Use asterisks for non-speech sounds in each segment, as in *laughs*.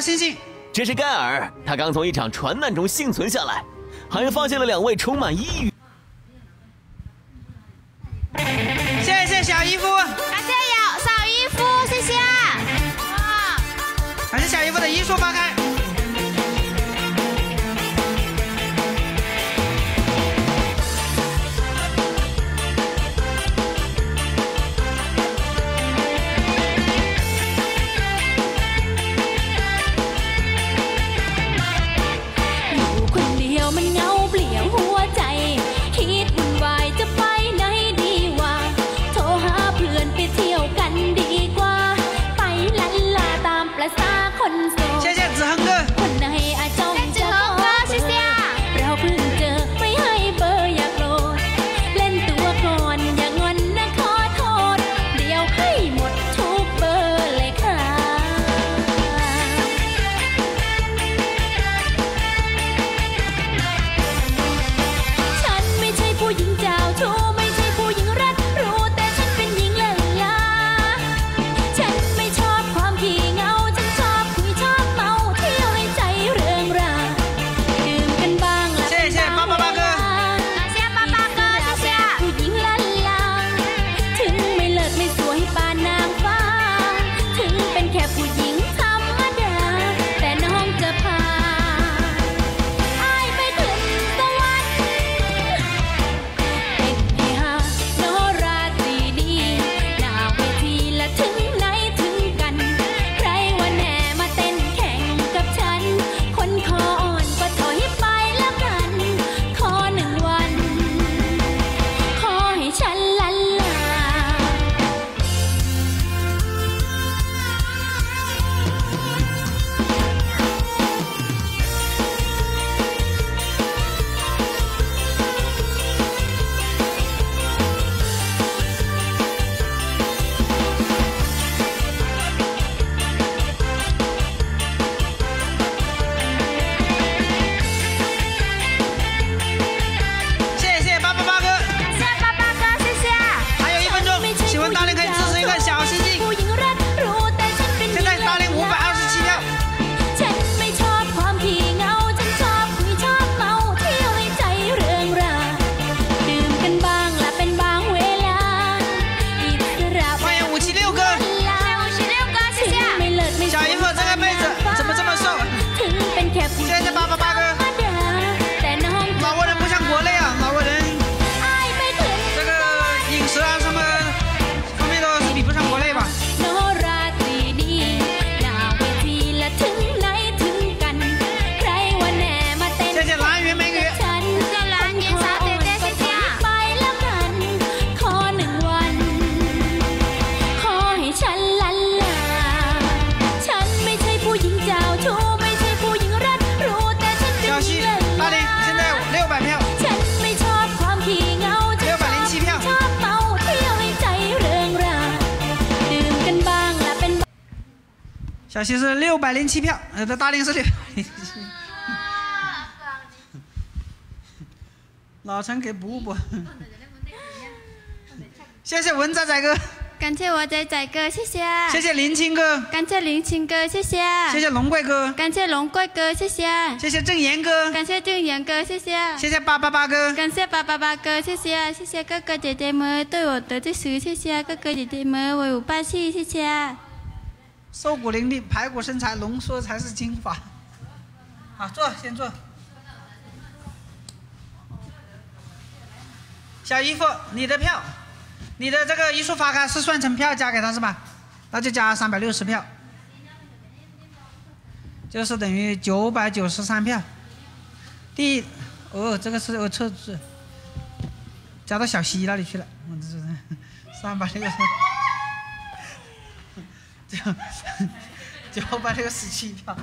星星这是盖尔他刚从一场船难中幸存下来还发现了两位充满抑郁小溪是六百零七票，呃，这大令是六百零七。*laughs* 老陈给补补。谢谢文仔仔哥。感谢我仔仔哥，谢谢。谢谢林青哥。感谢林青哥，谢谢。谢谢龙怪哥。感谢龙怪哥，谢谢。谢谢郑岩哥。感谢郑岩哥，谢谢。谢谢八八八哥。感谢八八八哥，谢谢。谢谢哥哥姐姐们对我的支持，谢谢哥哥姐姐们为我霸气，谢谢。瘦骨伶俐，排骨身材，浓缩才是精华。好，坐先坐。小姨夫，你的票，你的这个一束花开是算成票加给他是吧？那就加三百六十票，就是等于九百九十三票。第哦，这个是我测试，加到小溪那里去了。我这这三百六十。*laughs* 就就把这个十七票。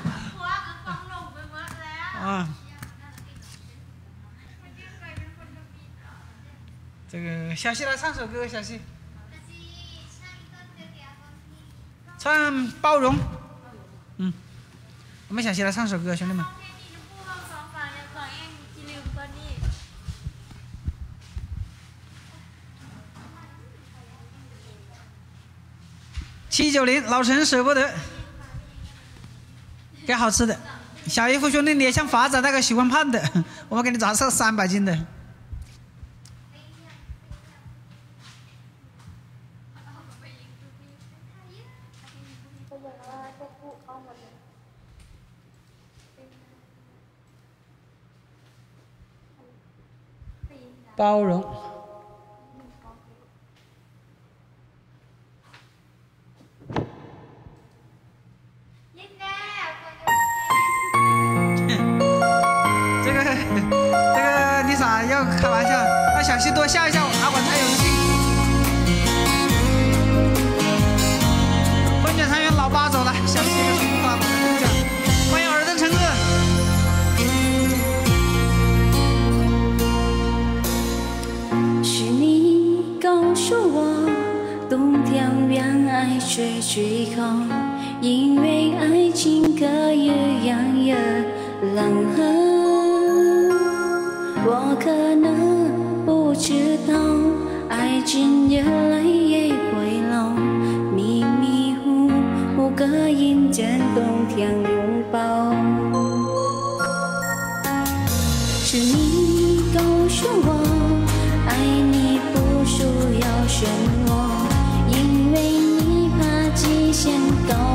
啊。这个小西来唱首歌，小西。唱包容。嗯，我们小西来唱首歌，兄弟们。七九零，老陈舍不得给好吃的。小姨夫兄弟你也像发展那个喜欢胖的，*laughs* 我们给你砸上三百斤的。包容。空，因为爱情可以让人冷哼。我可能不知道，爱情越来越会老，迷迷糊糊个阴间冬天拥抱，是你告诉我。先懂。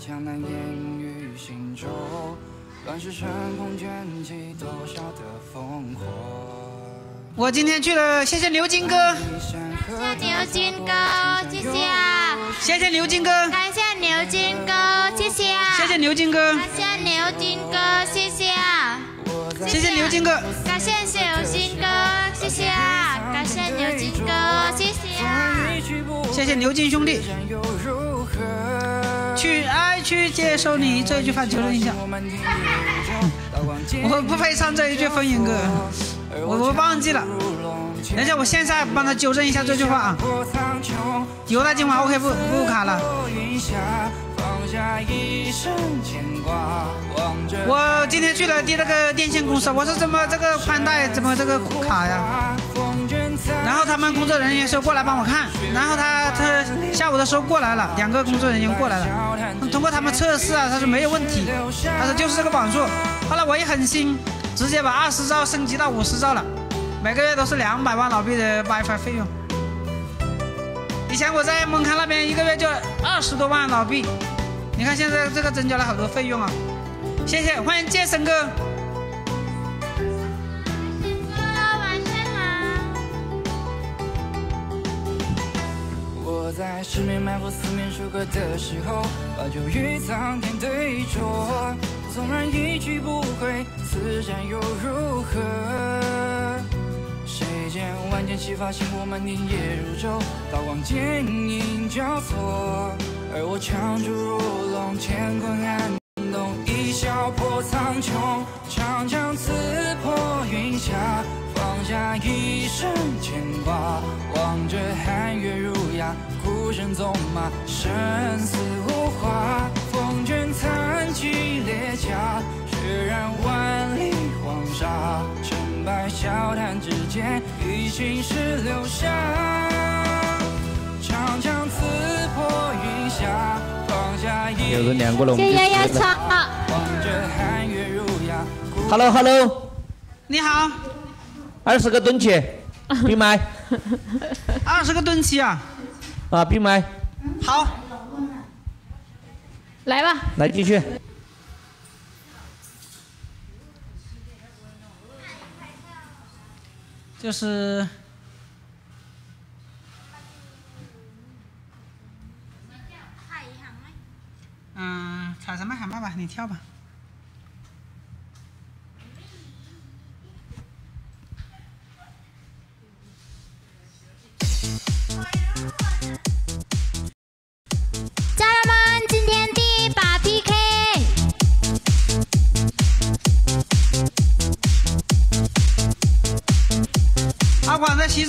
江南烟雨行舟，乱世深空卷起多少的烽火。我今天去了，谢谢牛金哥，谢谢牛金哥，谢谢。啊，谢谢牛金哥，感谢刘金哥，谢谢。啊，谢谢牛金哥，感谢刘金哥，谢谢。啊，谢。谢牛金哥，感谢刘金哥，谢谢。啊，感谢牛金哥，谢谢。啊，谢谢牛金兄弟。谢谢去爱去接受你这句话纠正一下，我不配唱这一句风云歌，我我忘记了，等下我现在帮他纠正一下这句话啊。犹大今晚 OK 不不卡了。我今天去了第那个电信公司，我说怎么这个宽带怎么这个卡呀？他们工作人员说过来帮我看，然后他他下午的时候过来了，两个工作人员过来了，通过他们测试啊，他说没有问题，他说就是这个网速。后来我一狠心，直接把二十兆升级到五十兆了，每个月都是两百万老币的 WiFi 费用。以前我在蒙康那边一个月就二十多万老币，你看现在这个增加了好多费用啊！谢谢，欢迎健身哥。在十面埋伏、四面楚歌的时候，把酒与苍天对酌。纵然一去不回，此战又如何？谁见万箭齐发，星火满天夜如昼，刀光剑影交错。而我长出如龙，乾坤撼动，一笑破苍穹，长枪刺破云霞。放下一生牵挂，望着寒月，纵马，生死无话。风卷残骑列甲，血染万里黄沙。成败笑谈之间，一青史留下。长枪刺破云霞，放下一又是两个龙。谢谢杨超。望着寒月如牙。Hello Hello，你好，二十个蹲起，闭麦 *laughs* 二十个蹲起啊！啊，闭麦，好，来吧，来继续。就是嗯，踩什么喊爸爸？你跳吧。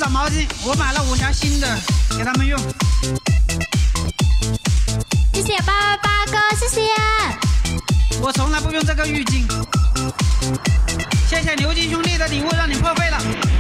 广在洗澡毛巾，我买了五条新的给他们用。谢谢八八八哥，谢谢。我从来不用这个浴巾。谢谢牛津兄弟的礼物，让你破费了。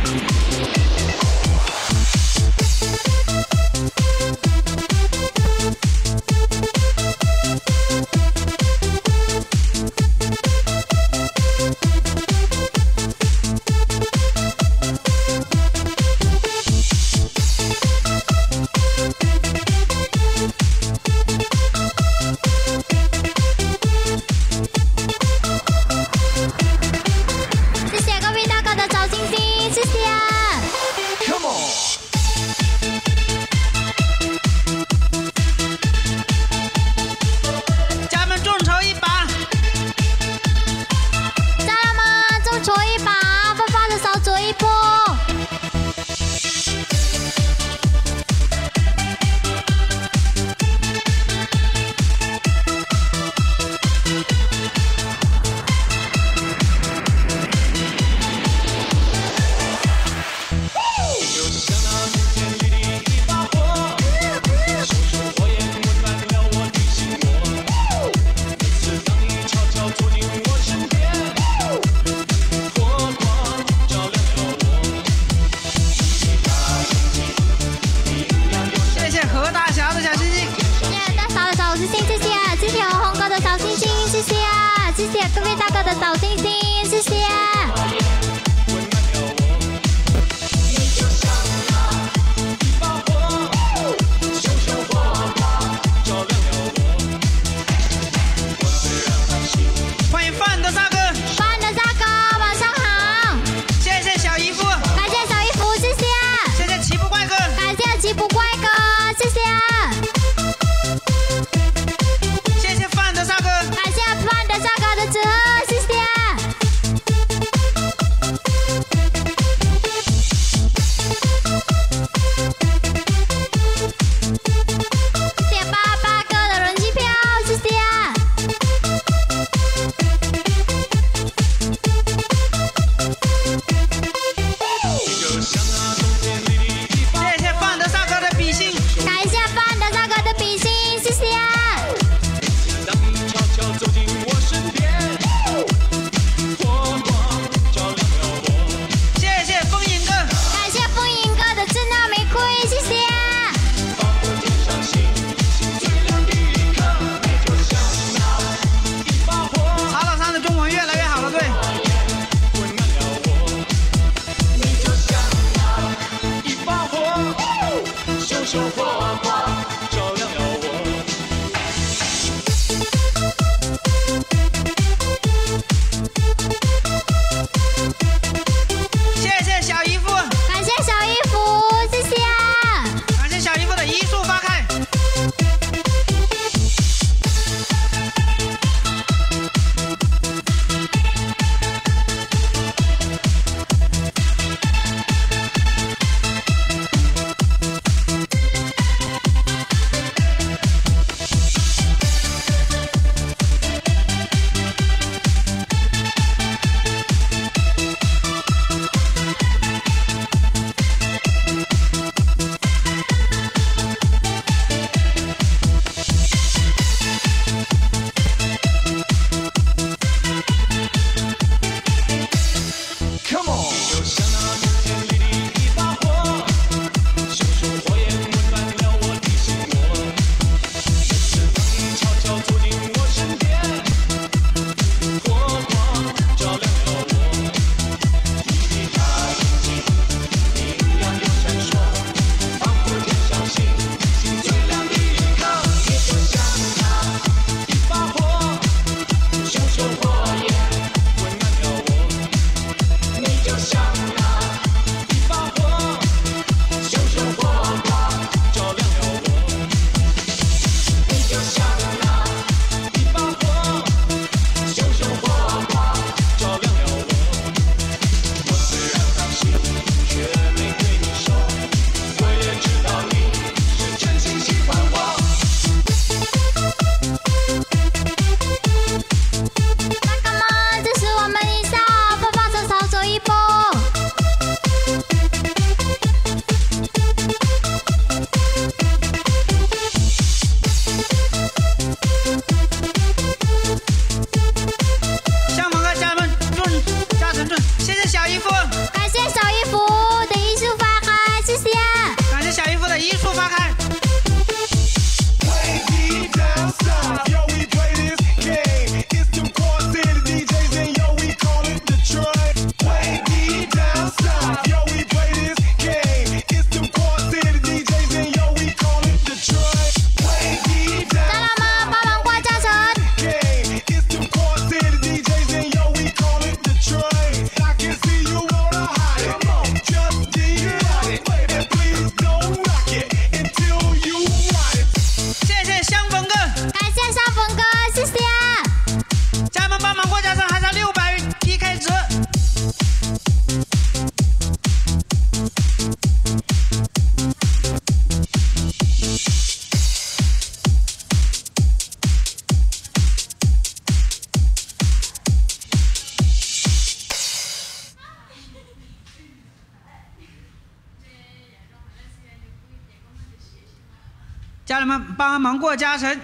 帮忙过加成，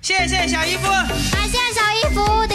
谢谢小姨夫，感谢小姨夫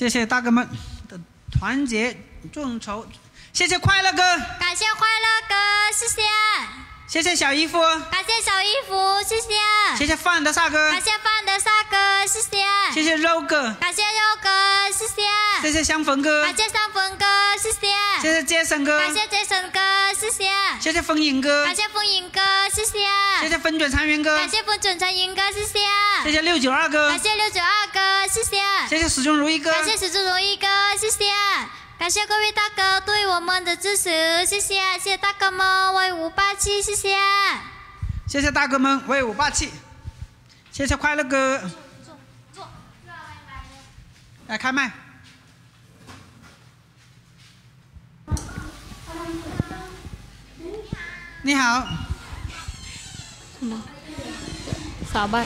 谢谢大哥们的团结众筹，谢谢快乐哥，感谢快乐哥，谢谢。谢谢小姨夫，感谢小衣服，谢谢。谢谢范德萨哥感，谢范德萨哥，谢谢。谢谢肉哥，感谢肉哥，谢谢。谢谢香逢哥，感谢上峰哥，谢谢。谢谢杰森哥，感谢杰森哥，谢谢。谢谢风影哥感，谢风影哥，谢谢。谢谢风卷残云哥感，谢风准残云哥，谢谢。谢谢六九二哥感，谢六九二哥，谢谢。谢谢始终如一哥，感谢始终如一哥，谢谢。感谢各位大哥对我们的支持，谢谢，谢谢大哥们威武霸气，谢谢。谢谢大哥们威武霸气，谢谢快乐哥，来开麦，你好，少吧。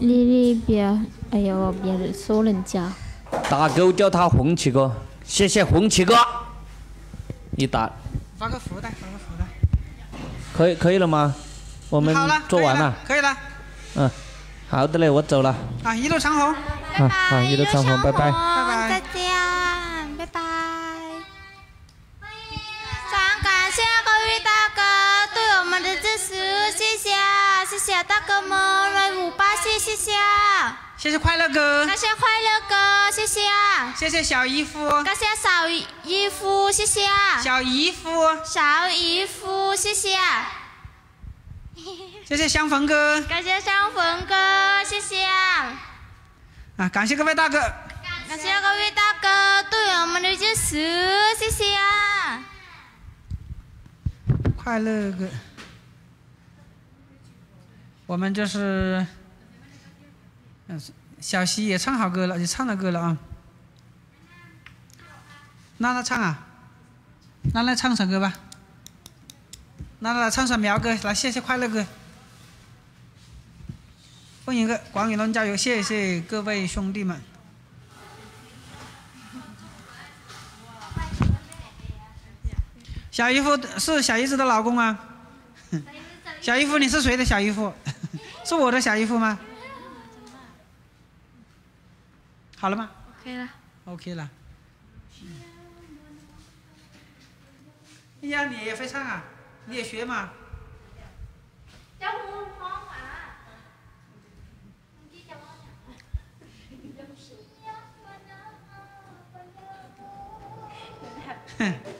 丽丽别，哎呦，别说人家。大狗叫他红旗哥，谢谢红旗哥。你打发个福袋，发个福袋，可以可以了吗？我们，做完了。可以了，嗯，好的嘞，我走了。啊，一路长虹，啊好，一路长虹，拜拜。谢谢快乐哥，感谢快乐哥，谢谢啊，谢谢小姨夫，感谢小姨夫，谢谢啊，小姨夫，小姨夫，谢谢，*laughs* 谢谢相逢哥，感谢相逢哥，谢谢，啊，啊感谢各位大哥，感谢各位大哥对我们的支持，谢谢啊！快乐哥。我们就是，嗯，小溪也唱好歌了，也唱了歌了啊。娜娜唱啊，娜娜唱首歌吧。娜娜来唱首苗歌，来谢谢快乐哥。凤英哥，广宇龙加油！谢谢各位兄弟们。小姨夫是小姨子的老公吗？小姨夫，你是谁的小姨夫？*laughs* 是我的小姨夫吗？好了吗 OK 了。？OK 了。哎呀，你也会唱啊？你也学嘛？哼。*laughs*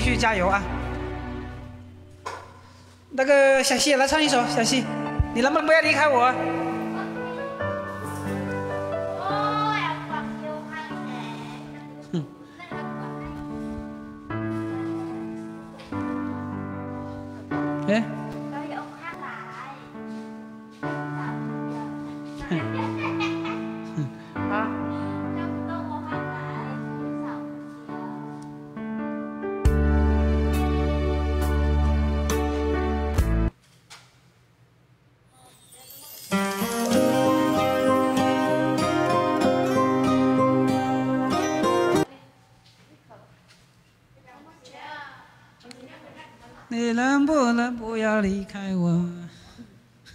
继续加油啊！那个小西来唱一首，小西，你能不能不要离开我？你能不能不要离开我？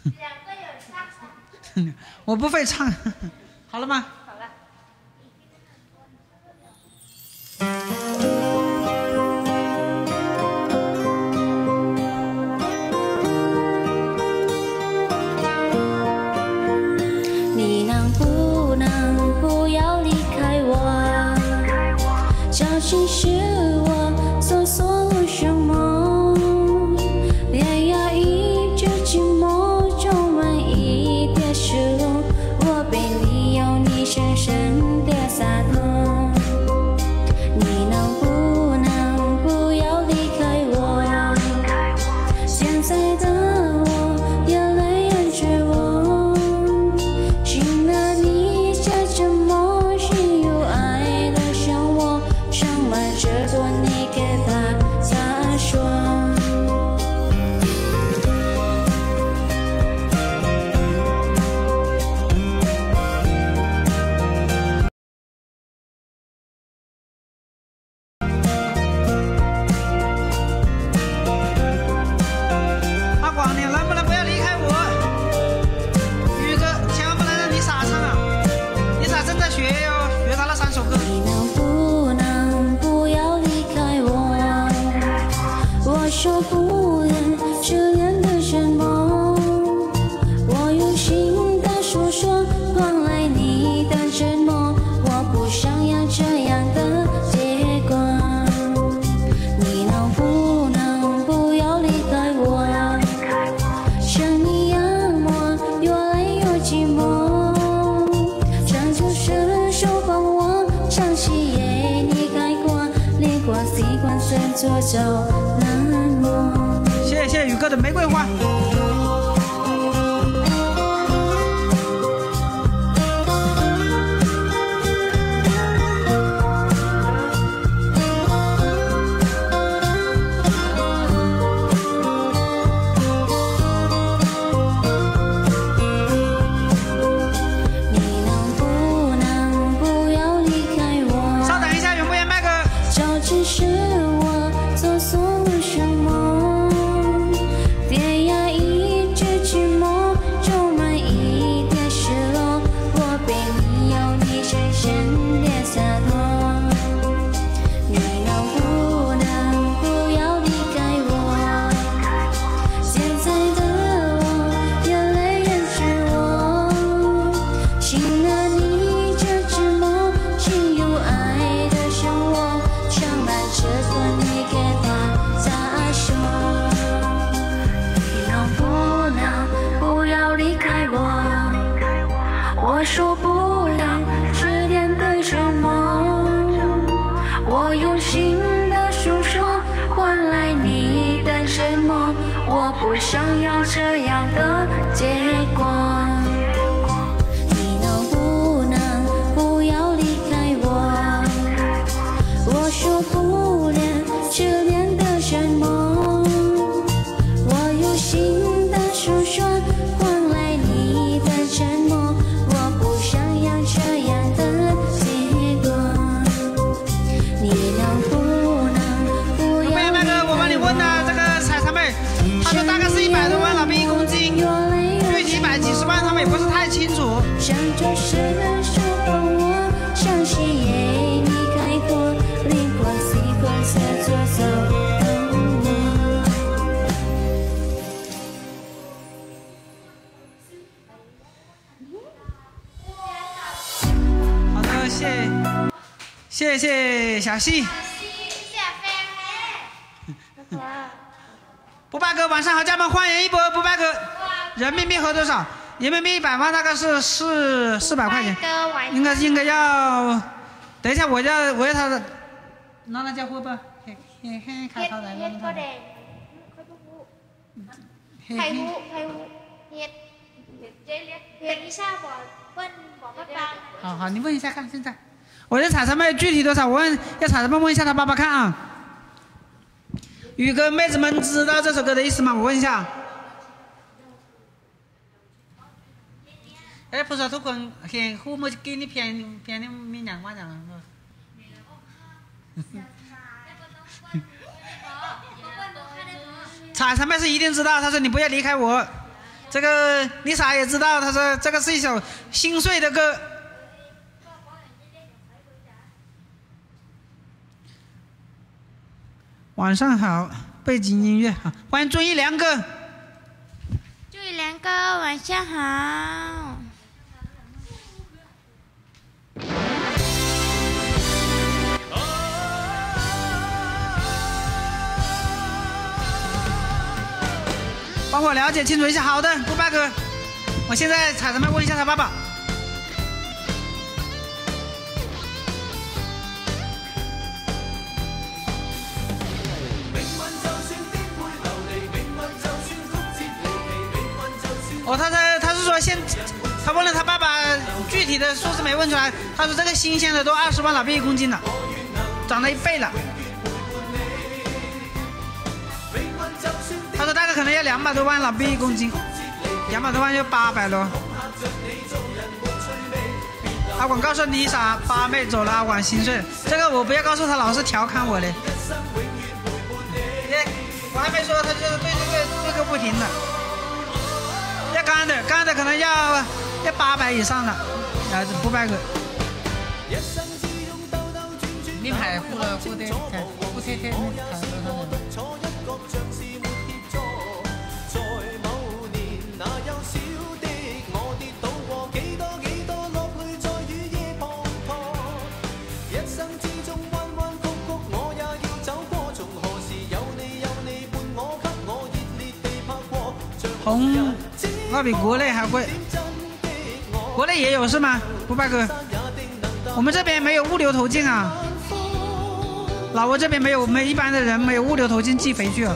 两个有，*laughs* 我不会唱，*laughs* 好了吗？桂花谢谢小溪。不败哥晚上好，家人们欢迎一波不败哥。人民币合多少？人民币一百万大概是四四百块钱，应该应该要。等一下，我要我要他的，拿来交货吧。嘿嘿嘿，看 เฮ็ด 他来 เฮ็ด 了 ก็แดงค่อยพูดไข่หูไข่หูเฮ็ดเจ๊เรียกเฮ็ดนิชาบอกเปิ้นบอกว่าปลา 好好，你问一下看现在。 我这彩彩妹具体多少？我问，要彩彩妹问一下她爸爸看啊。宇哥，妹子们知道这首歌的意思吗？我问一下。哎，不少偷困，辛苦没给你便宜，便宜没两万两。彩彩妹是一定知道，他说你不要离开我。这个你啥也知道，他说这个是一首心碎的歌。晚上好，背景音乐。好，欢迎钟一良哥。注意良哥晚上好。帮我了解清楚一下。好。的，不败哥，我现在彩彩妹问一下他爸爸。他，他他是说现，他问了他爸爸具体的数字没问出来，他说这个新鲜的都二十万老币一公斤了，涨了一倍了。他说大概可能要两百多万老币一公斤，两百多万就八百多。阿广告诉丽莎八妹走了，阿广心碎。这个我不要告诉他，老是调侃我嘞。耶，我还没说，他就是对这个这个不停的。干的，干的可能要要八百以上了，啊，不卖个。名牌糊了糊的，糊贴贴，看头上的。那比国内还贵。国内也有是吗？不败哥，我们这边没有物流途径啊。老挝这边没有，我们一般的人没有物流途径寄回去啊。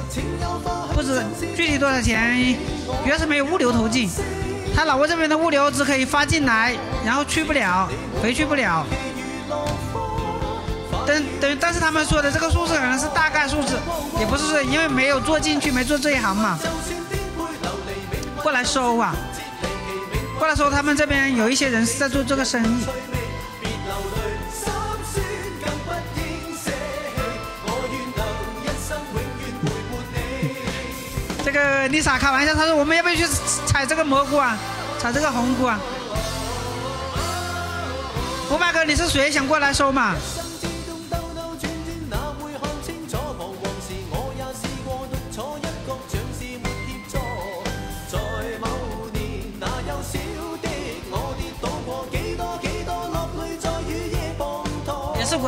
不知具体多少钱，主要是没有物流途径。他老挝这边的物流只可以发进来，然后去不了，回去不了。等等，但是他们说的这个数字可能是大概数字，也不是因为没有做进去，没做这一行嘛。过来收啊！过来收，他们这边有一些人是在做这个生意。这个丽莎开玩笑，她说我们要不要去采这个蘑菇啊？采这个红菇啊？五百哥，你是谁想过来收嘛？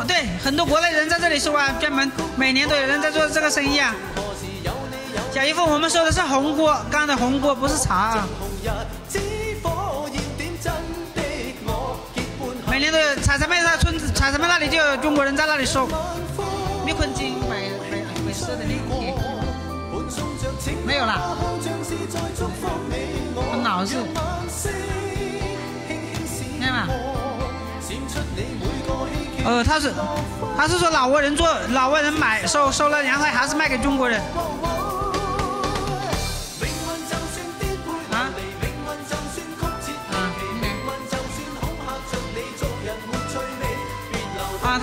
对很多国内人在这里收啊，专门每年都有人在做这个生意啊。小姨夫，我们说的是红锅，干的红锅不是茶啊。每年都有彩彩妹那村子，彩彩妹那里就有中国人在那里收。密坤金买买买色的，没有啦，很老实，看见吗？呃，他是他是说老挝人做，老挝人买收收了，然后还是卖给中国人。啊？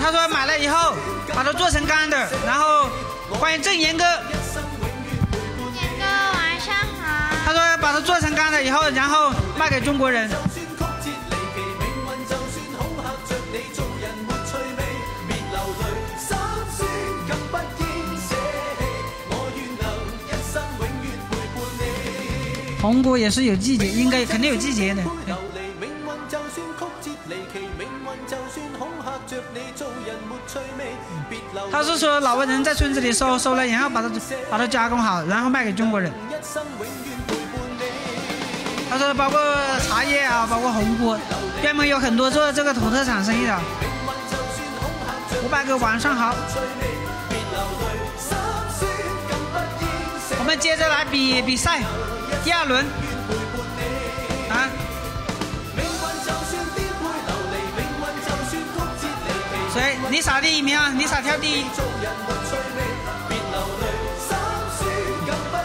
他说买了以后把它做成干的，然后欢迎郑岩哥，岩哥晚上好。他说把它做成干的以后，然后卖给中国人。红菇也是有季节，应该肯定有季节的。他是说老外人在村子里收收了，然后把它把它加工好，然后卖给中国人。他说包括茶叶啊，包括红菇，专门有很多做这个土特产生意的。五百个晚上好，我们接着来比比赛，第二轮啊。谁？你撒第一名啊？你撒跳第一。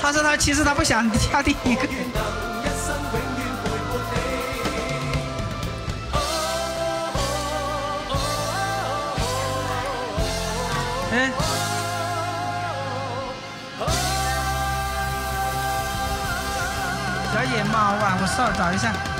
他说他其实他不想跳第一个。哎。哇哇，我稍找一下。